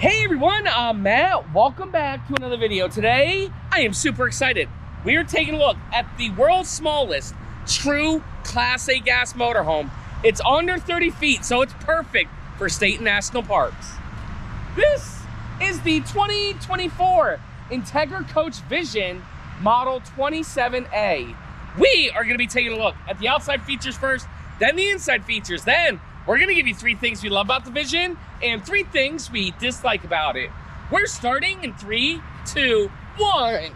Hey everyone, I'm Matt. Welcome back to another video. Today, I am super excited. We are taking a look at the world's smallest true Class A gas motorhome. It's under 30 feet, so it's perfect for state and national parks. This is the 2024 Entegra Coach Vision Model 27A. We are gonna be taking a look at the outside features first, then the inside features, then we're gonna give you three things we love about the Vision and three things we dislike about it. We're starting in three, two, one.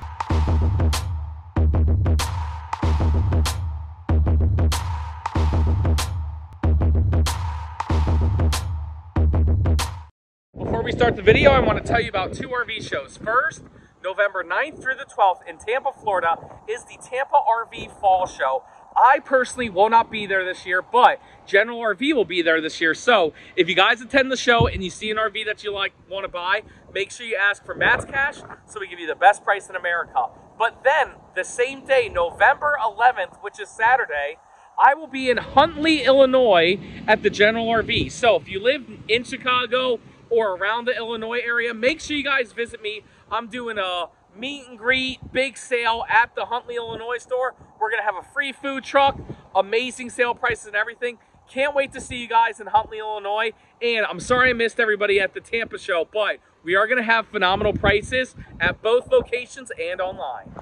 Before we start the video, I want to tell you about two RV shows. First, November 9th through the 12th in Tampa, Florida is the Tampa RV Fall Show. I personally will not be there this year, but General RV will be there this year. So if you guys attend the show and you see an RV that you like, want to buy, make sure you ask for Matt's Cash so we give you the best price in America. But then the same day, November 11th, which is Saturday, I will be in Huntley, Illinois at the General RV. So if you live in Chicago or around the Illinois area, make sure you guys visit me. I'm doing a meet and greet, big sale at the Huntley, Illinois store. We're gonna have a free food truck, amazing sale prices and everything. Can't wait to see you guys in Huntley, Illinois. And I'm sorry I missed everybody at the Tampa show, but we are gonna have phenomenal prices at both locations and online.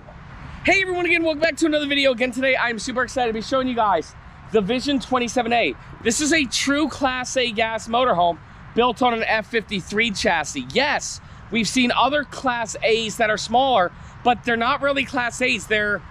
Hey everyone again, welcome back to another video. Again today, I'm super excited to be showing you guys the Vision 27A. This is a true Class A gas motorhome built on an F53 chassis. Yes, we've seen other Class A's that are smaller, but they're not really Class A's. They're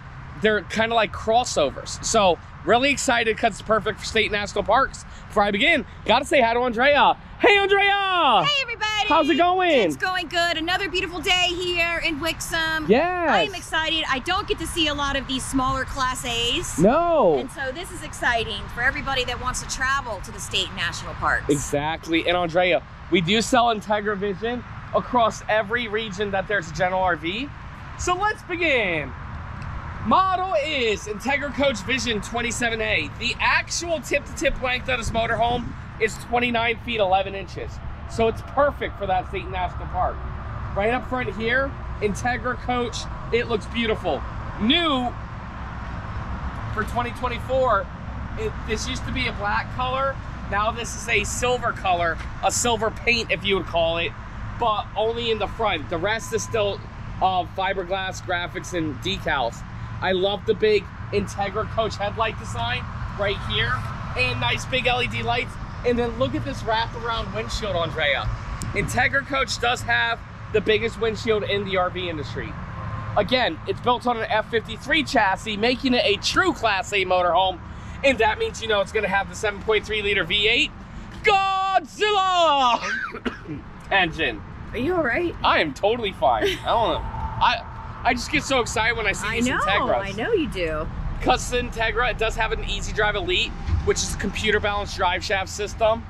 they're kind of like crossovers. So really excited because it's perfect for state national parks. Before I begin, gotta say hi to Andrea. Hey Andrea! Hey everybody! How's it going? It's going good. Another beautiful day here in Wixom. Yes. I am excited. I don't get to see a lot of these smaller Class A's. No. And so this is exciting for everybody that wants to travel to the state and national parks. Exactly. And Andrea, we do sell Entegra Vision across every region that there's a general RV. So let's begin. Model is Entegra Coach Vision 27A. The actual tip-to-tip length of this motorhome is 29 feet 11 inches. So it's perfect for that state and national park. Right up front here, Entegra Coach, it looks beautiful. New for 2024, it, this used to be a black color. Now this is a silver color, a silver paint if you would call it, but only in the front. The rest is still uh, fiberglass graphics and decals. I love the big Entegra Coach headlight design right here and nice big LED lights. And then look at this wraparound windshield, Andrea. Entegra Coach does have the biggest windshield in the RV industry. Again, it's built on an F53 chassis, making it a true Class A motorhome. And that means, you know, it's gonna have the 7.3 liter V8 Godzilla engine. Are you all right? I am totally fine. I don't know. I I just get so excited when I see I these know. Entegras. I know you do. Because the Entegra, it does have an Easy Drive Elite, which is a computer balanced drive shaft system.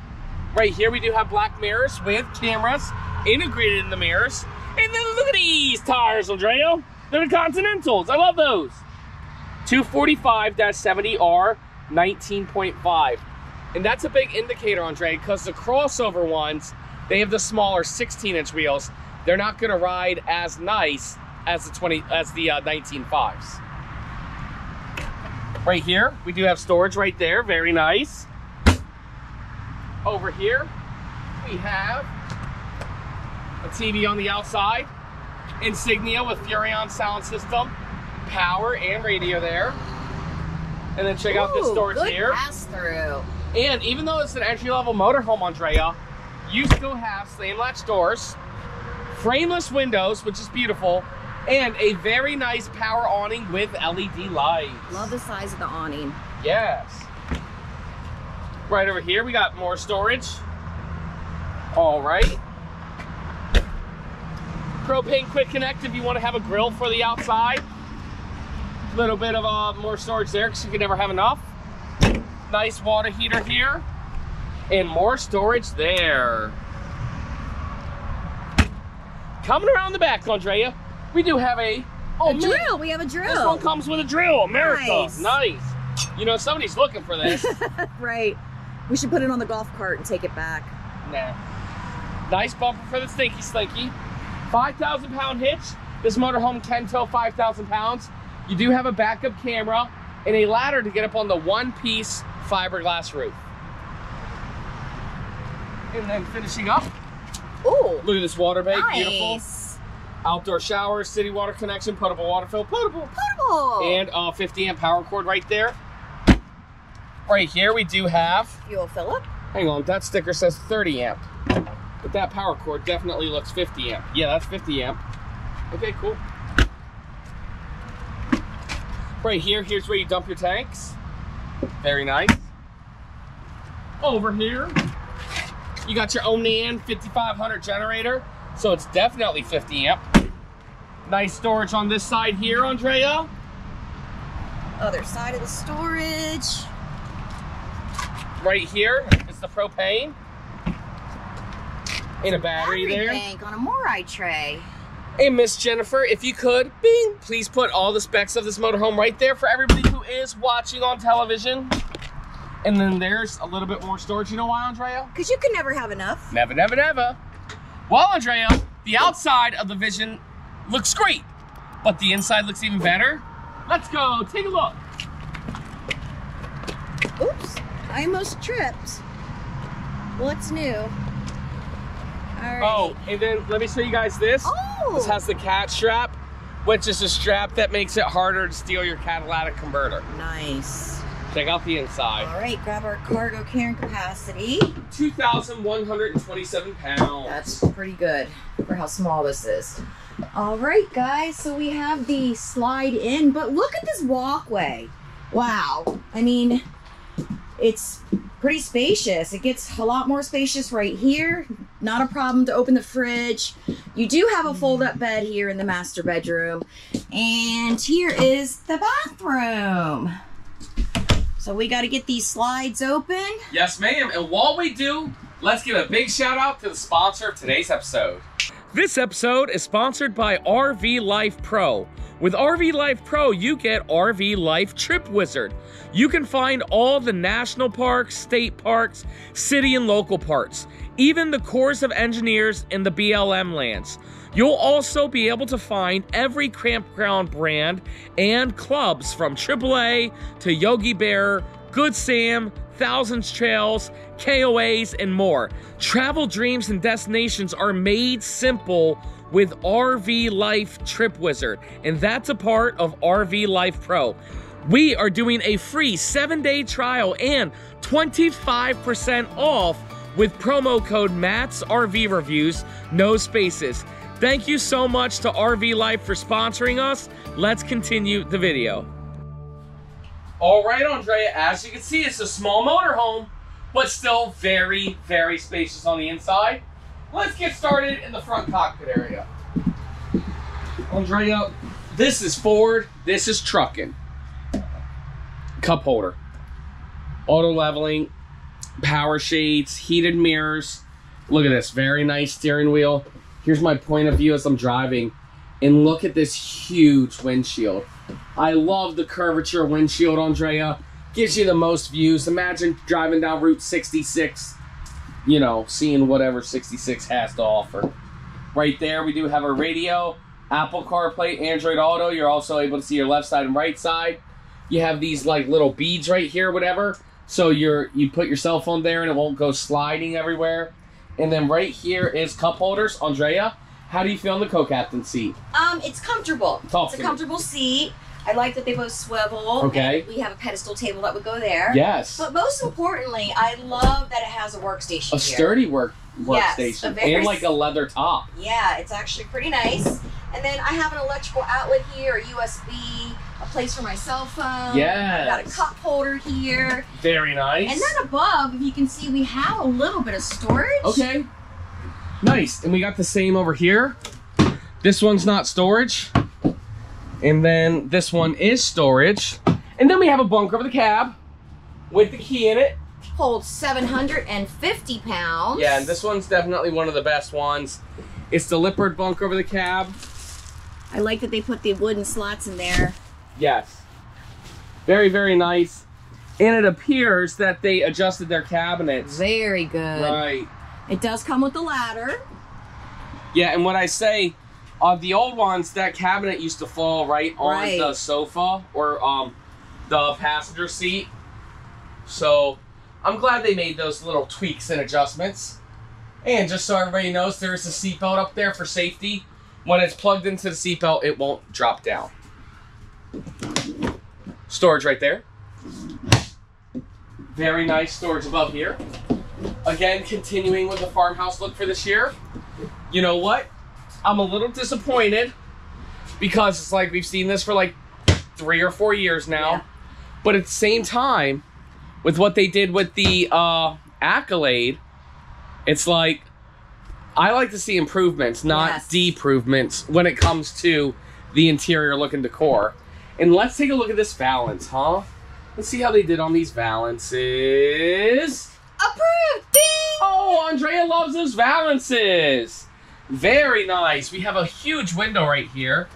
Right here, we do have black mirrors with cameras integrated in the mirrors. And then look at these tires, Andrea. They're the Continentals. I love those. 245-70R 19.5. And that's a big indicator, Andre, because the crossover ones, they have the smaller 16-inch wheels. They're not going to ride as nice as the 20 as the uh, 19.5s. Right here, we do have storage right there. Very nice. Over here, we have a TV on the outside. Insignia with Furrion sound system, power and radio there. And then check out this Ooh, storage here. pass through. And even though it's an entry-level motorhome, Andrea, you still have slam latch doors, frameless windows, which is beautiful, and a very nice power awning with LED lights. Love the size of the awning. Yes. Right over here, we got more storage. All right. Propane quick connect if you want to have a grill for the outside. A little bit of uh, more storage there because you can never have enough. Nice water heater here. And more storage there. Coming around the back, Andrea, we do have a, oh, a man, drill. We have a drill. This one comes with a drill. America. Nice. nice. You know, somebody's looking for this. right. We should put it on the golf cart and take it back. nah. Nice bumper for the Stinky Slinky. 5,000 pound hitch. This motorhome can tow 5,000 pounds. You do have a backup camera and a ladder to get up on the one piece fiberglass roof. And then finishing up, Ooh, look at this water bank, beautiful. nice. Outdoor shower, city water connection, potable water fill, potable. Portable. And a 50 amp power cord right there. Right here we do have, fuel fill up. hang on, that sticker says 30 amp. But that power cord definitely looks 50 amp. Yeah, that's 50 amp. Okay, cool. Right here, here's where you dump your tanks. Very nice. Over here, you got your Onan 5500 generator. So it's definitely 50 amp. Nice storage on this side here, Andrea. Other side of the storage. Right here is the propane. And a battery, there. bank on a MORryde tray. Hey, Miss Jennifer, if you could, bing, please put all the specs of this motorhome right there for everybody who is watching on television. And then there's a little bit more storage. You know why, Andrea? Because you can never have enough. Never, never, never. Well, Andrea, the outside of the Vision looks great, but the inside looks even better. Let's go, take a look. Oops, I almost tripped. What's new? All right. Oh, and then let me show you guys this. Oh. This has the cat strap, which is a strap that makes it harder to steal your catalytic converter. Nice. Check out the inside. All right, grab our cargo carrying capacity. 2,127 pounds. That's pretty good for how small this is. All right, guys, so we have the slide in, but look at this walkway. Wow. I mean, it's pretty spacious. It gets a lot more spacious right here. Not a problem to open the fridge. You do have a fold up bed here in the master bedroom. And here is the bathroom. So we got to get these slides open. Yes, ma'am. And while we do, let's give a big shout out to the sponsor of today's episode. This episode is sponsored by RV Life Pro. With RV Life Pro, you get RV Life Trip Wizard. You can find all the national parks, state parks, city and local parks, even the Corps of Engineers in the BLM lands. You'll also be able to find every campground brand and clubs from AAA to Yogi Bear, Good Sam, Thousands Trails, KOAs, and more. Travel dreams and destinations are made simple with RV Life Trip Wizard, and that's a part of RV Life Pro. We are doing a free seven day trial and 25% off with promo code Matt's RV Reviews, no spaces. Thank you so much to RV Life for sponsoring us. Let's continue the video. All right, Andrea, as you can see, it's a small motorhome, but still very, very spacious on the inside. Let's get started in the front cockpit area. Andrea, this is Ford, this is trucking. Cup holder, auto leveling, power shades, heated mirrors. Look at this, very nice steering wheel. Here's my point of view as I'm driving. And look at this huge windshield. I love the curvature windshield, Andrea. Gives you the most views. Imagine driving down Route 66, you know, seeing whatever 66 has to offer. Right there, we do have a radio, Apple CarPlay, Android Auto. You're also able to see your left side and right side. You have these like little beads right here, whatever. So you're you put your cell phone there and it won't go sliding everywhere. And then right here is cup holders. Andrea, how do you feel in the co-captain seat? Um, it's comfortable. Talk it's a to me. comfortable seat. I like that they both swivel. Okay. and We have a pedestal table that would go there. Yes. But most importantly, I love that it has a workstation a here. sturdy work workstation very and like a leather top. Yeah, it's actually pretty nice. And then I have an electrical outlet here, a USB, a place for my cell phone. Yes. Got a cup holder here. Very nice. And then above, if you can see, we have a little bit of storage. Okay. Nice. And we got the same over here. This one's not storage. And then this one is storage. And then we have a bunk over the cab with the key in it. Holds 750 pounds. Yeah, and this one's definitely one of the best ones. It's the Lippert bunk over the cab. I like that they put the wooden slots in there. Yes. Very, very nice. And it appears that they adjusted their cabinets. Very good. Right. It does come with the ladder. Yeah, and what I say uh, the old ones, that cabinet used to fall right on Right. the sofa or um, the passenger seat. So I'm glad they made those little tweaks and adjustments. And just so everybody knows, there is a seatbelt up there for safety. When it's plugged into the seatbelt, it won't drop down. Storage right there. Very nice storage above here. Again, continuing with the farmhouse look for this year. You know what? I'm a little disappointed because it's like we've seen this for like three or four years now. Yeah. But at the same time, with what they did with the uh, accolade, it's like I like to see improvements, not Yes. deprovements when it comes to the interior look and decor. And let's take a look at this valance, huh? Let's see how they did on these valances. Approved! Ding! Oh, Andrea loves those valances. Very nice. We have a huge window right here.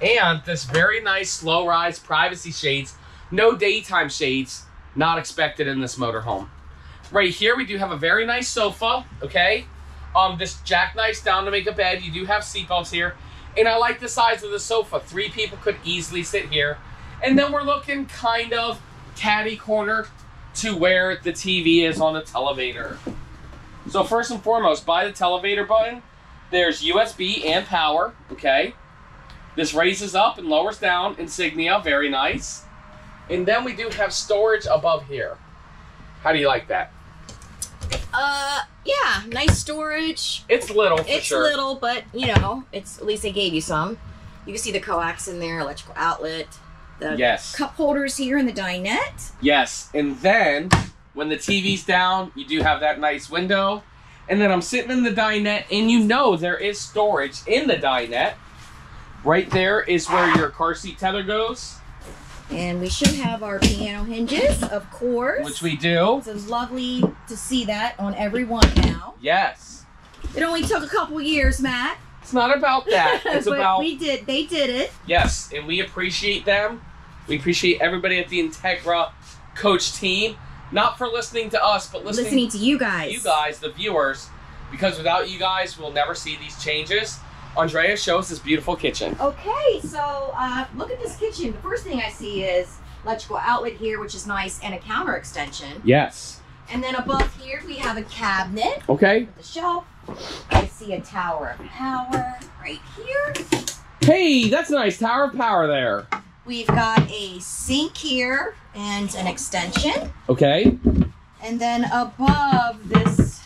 And this very nice slow rise privacy shades. No daytime shades. Not expected in this motorhome. Right here, we do have a very nice sofa, okay? Um, this jackknife's down to make a bed. You do have seatbelts here. And I like the size of the sofa. Three people could easily sit here. And then we're looking kind of catty corner to where the TV is on the televator. So first and foremost, by the televator button, there's USB and power, okay? This raises up and lowers down, insignia, very nice. And then we do have storage above here. How do you like that? Uh, yeah, nice storage. It's little for It's sure. little, but you know, it's at least they gave you some. You can see the coax in there, electrical outlet, the Yes. cup holders here in the dinette. Yes. And then when the TV's down, you do have that nice window. And then I'm sitting in the dinette, and you know there is storage in the dinette. Right there is where your car seat tether goes, And we should have our piano hinges, of course. which we do. So it's lovely to see that on every one now. Yes. It only took a couple years, Matt. It's not about that. It's but about we did. They did it. yes, and we appreciate them. We appreciate everybody at the Entegra coach team, not for listening to us, but listening, Listening to you to guys. you guys, the viewers, because without you guys, we'll never see these changes. Andrea shows this beautiful kitchen. Okay, so uh, look at this kitchen. The first thing I see is electrical outlet here, which is nice, and a counter extension. Yes. And then above here we have a cabinet Okay. with a shelf. I see a tower of power right here. Hey, that's a nice tower of power there. We've got a sink here and an extension. Okay. And then above this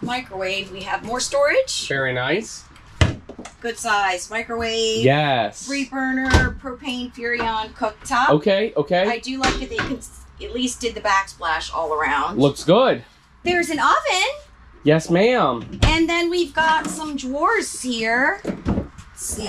microwave, we have more storage. Very nice. Good size microwave. Yes. Three burner propane Furrion cooktop. Okay. Okay. I do like that they can, at least did the backsplash all around. Looks good. There's an oven, Yes, ma'am. and then we've got some drawers here. Let's see.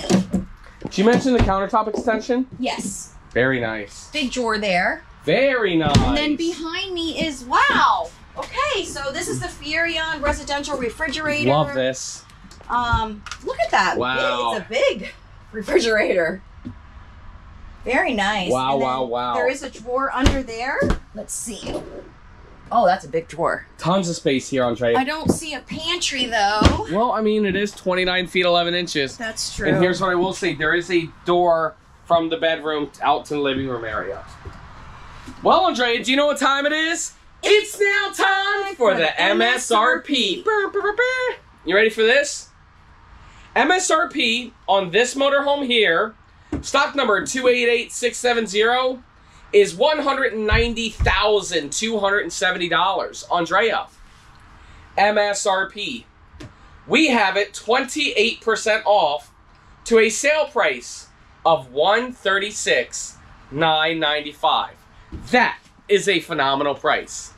Did you mention the countertop extension? Yes, Very nice. big drawer there. Very nice. And then behind me is wow. Okay, so this is the Furrion residential refrigerator. Love this. Um, look at that. Wow. It's a big refrigerator. Very nice. Wow, wow, wow. There is a drawer under there. Let's see. Oh, that's a big drawer. Tons of space here, Andrea. I don't see a pantry though. Well, I mean, it is 29 feet 11 inches. That's true. And here's what I will say there is a door from the bedroom out to the living room area. Well, Andrea, do you know what time it is? It's now time for the MSRP. You ready for this? MSRP on this motorhome here, stock number 288670, is $190,270. Andrea, MSRP. We have it 28% off to a sale price of $136,995. That is a phenomenal price.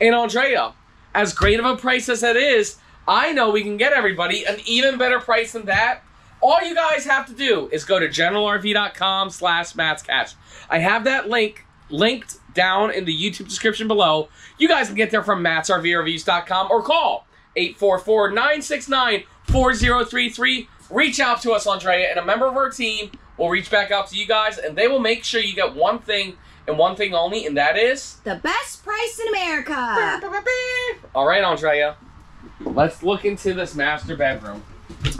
And Andrea, as great of a price as that is, I know we can get everybody an even better price than that. All you guys have to do is go to generalrv.com slash matscash. I have that link linked down in the YouTube description below. You guys can get there from matsrvreviews.com or call 844-969-4033. Reach out to us, Andrea, and a member of our team will reach back out to you guys, and they will make sure you get one thing and one thing only, and that is... the best price in America. All right, Andrea. let's look into this master bedroom.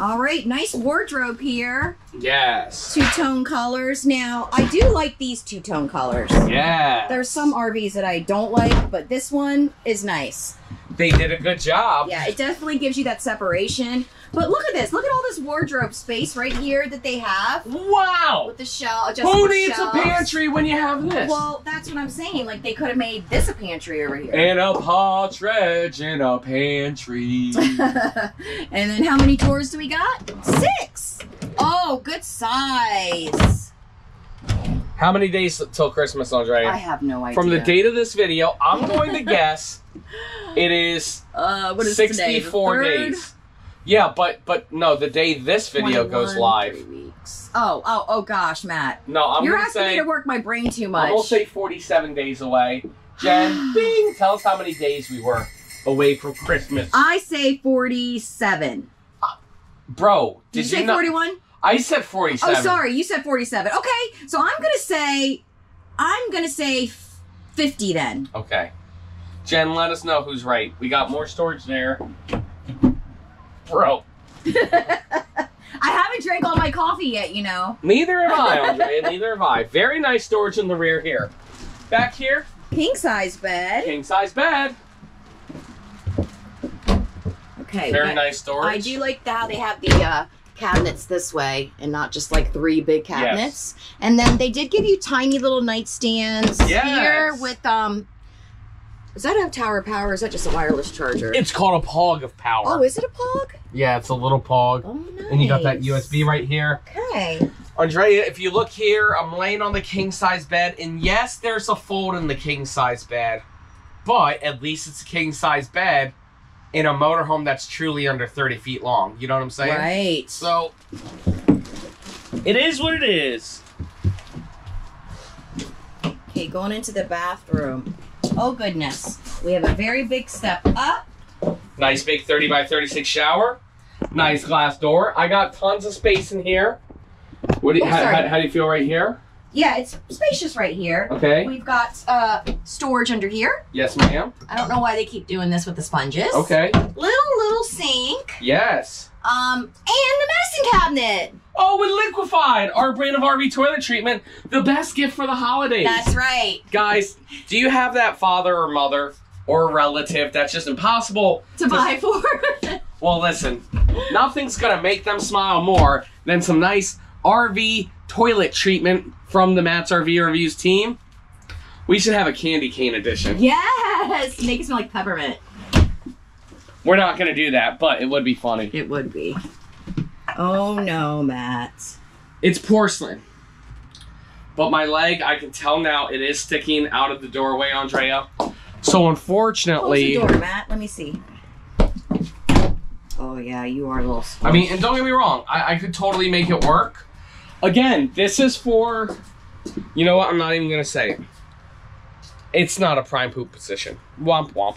All right, nice wardrobe here. Yes. Two tone colors. Now, I do like these two tone colors. Yeah. There's some RVs that I don't like, but this one is nice. They did a good job. Yeah, it definitely gives you that separation. But look at this. Look at all this wardrobe space right here that they have Wow. with the shell. Who needs shelves. a pantry when you have this? Well, that's what I'm saying. Like they could have made this a pantry over here. and a partridge in a pantry. and then how many drawers do we got? Six. Oh, good size. How many days till Christmas, Andre? I have no idea. From the date of this video, I'm going to guess it is uh, what is 64 third? days. Yeah, but but no, the day this video goes 21, live. Three weeks. Oh, oh, oh gosh, Matt. No, I'm You're asking say me to work my brain too much. I'm say 47 days away. Jen, bing, tell us how many days we were away from Christmas. I say 47. Bro, Did, did, you say not- 41? I said 47. Oh, sorry, you said 47. Okay, so I'm gonna say, I'm gonna say 50 then. Okay. Jen, let us know who's right. We got more storage there. Bro, I haven't drank all my coffee yet, you know. neither have I, Andre. neither have I. Very nice storage in the rear here. Back here, King size bed. king size bed. Okay. Very nice storage. I do like how they have the uh, cabinets this way and not just like three big cabinets. Yes. And then they did give you tiny little nightstands Yes. here with um. Does that have tower power? Is that just a wireless charger? It's called a Pog of power. oh, is it a pog? yeah, it's a little Pog. Oh, nice. And you got that USB right here. Okay. Andrea, if you look here, I'm laying on the king size bed, and yes, there's a fold in the king size bed, but at least it's a king size bed in a motorhome that's truly under 30 feet long. You know what I'm saying? Right. So, it is what it is. Okay, going into the bathroom. Oh goodness, we have a very big step up. Nice big 30 by 36 shower. Nice glass door. I got tons of space in here. What do you, Oh, how, how, how do you feel right here? Yeah, it's spacious right here. Okay. We've got uh, storage under here. Yes, ma'am. I don't know why they keep doing this with the sponges. Okay. Little little sink. Yes. Um, and the medicine cabinet. Oh, and liquefied, our brand of RV toilet treatment, the best gift for the holidays. That's right. Guys, do you have that father or mother or relative that's just impossible To buy for. Well, listen, nothing's gonna make them smile more than some nice RV toilet treatment from the Matt's RV Reviews team. We should have a candy cane edition. yes. Make it smell like peppermint. We're not gonna do that, but it would be funny. It would be. Oh no, Matt. It's porcelain. But my leg, I can tell now, it is sticking out of the doorway, Andrea. So unfortunately, Close the door, Matt. Let me see. Oh yeah, you are a little. I mean, and don't get me wrong, I, I could totally make it work. Again, this is for, you know what? I'm not even gonna say it. It's not a prime poop position. Womp womp.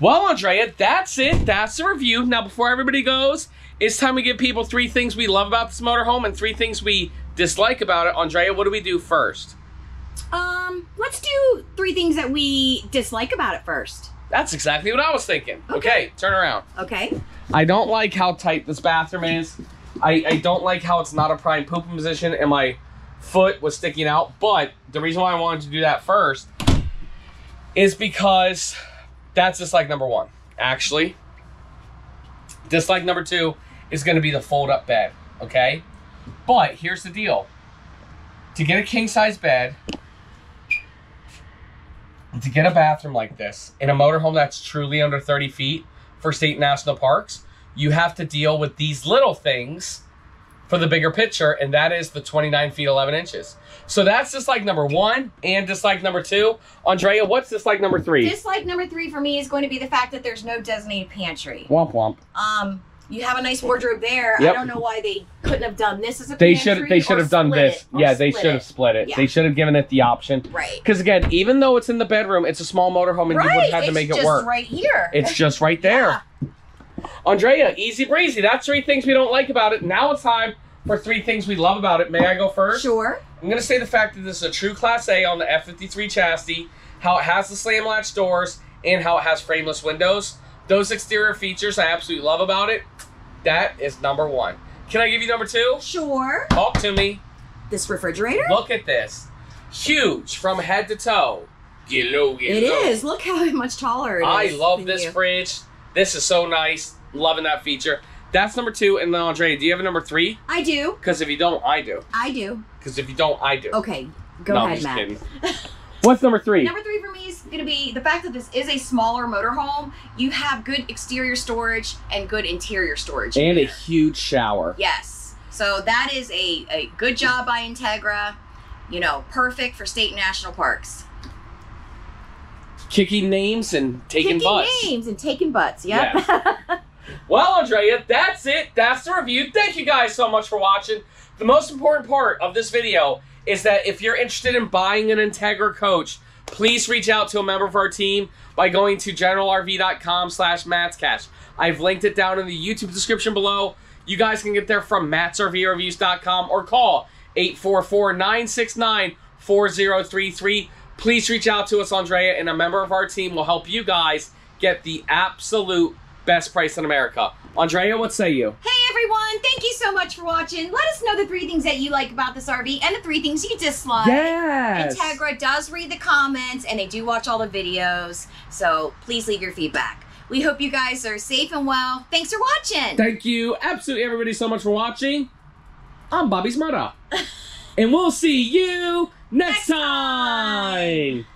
Well, Andrea, that's it. That's the review. Now, before everybody goes, it's time to give people three things we love about this motorhome and three things we dislike about it. Andrea, what do we do first? Um, let's do three things that we dislike about it first. That's exactly what I was thinking. Okay. okay turn around. Okay. I don't like how tight this bathroom is. I, I don't like how it's not a prime pooping position and my foot was sticking out. But the reason why I wanted to do that first is because that's dislike number one. Actually, dislike number two is going to be the fold up bed. Okay? But here's the deal to get a king size bed, to get a bathroom like this in a motorhome that's truly under 30 feet for state and national parks, you have to deal with these little things for the bigger picture, and that is the 29 feet 11 inches. So that's dislike number one and dislike number two. Andrea, what's dislike number three? Dislike number three for me is going to be the fact that there's no designated pantry. womp womp. Um, you have a nice wardrobe there. Yep. I don't know why they couldn't have done this as a They pantry. should they should have done this. it, Yeah, they should have split it. Yeah. They should have given it the option. Right. Because again, even though it's in the bedroom, it's a small motorhome, and you would Right. have had to make it work. right here. It's just right there. Andrea, easy breezy. That's three things we don't like about it. Now it's time for three things we love about it. May I go first? Sure. I'm going to say the fact that this is a true Class A on the F53 chassis, how it has the slam latch doors, and how it has frameless windows. Those exterior features I absolutely love about it. That is number one. Can I give you number two? Sure. Talk to me. This refrigerator? Look at this. Huge from head to toe. Yellow, yellow. It is. Look how much taller it is. I love this you. fridge. This is so nice. Loving that feature. That's number two. And then Andre, do you have a number three? I do. Because if you don't, I do. I do. Because if you don't, I do. Okay, go no, I'm ahead, Matt. What's number three? Number three for me is going to be the fact that this is a smaller motorhome. You have good exterior storage and good interior storage. and a huge shower. Yes. So that is a, a good job by Entegra. You know, perfect for state and national parks. Kicking names and taking Kicking butts. names and taking butts. Yep. Well, Andrea, that's it. That's the review. Thank you guys so much for watching. The most important part of this video is that if you're interested in buying an Entegra coach, please reach out to a member of our team by going to generalrv.com slash matscash. I've linked it down in the YouTube description below. You guys can get there from matsrvreviews.com or call 844-969-4033. Please reach out to us, Andrea, and a member of our team will help you guys get the absolute best price in America. Andrea, what say you? Hey everyone, thank you so much for watching. Let us know the three things that you like about this RV and the three things you dislike. Yes. Entegra does read the comments and they do watch all the videos, so please leave your feedback. We hope you guys are safe and well. Thanks for watching. Thank you, absolutely everybody, so much for watching. I'm Bobby mother. and we'll see you next, Next time. time.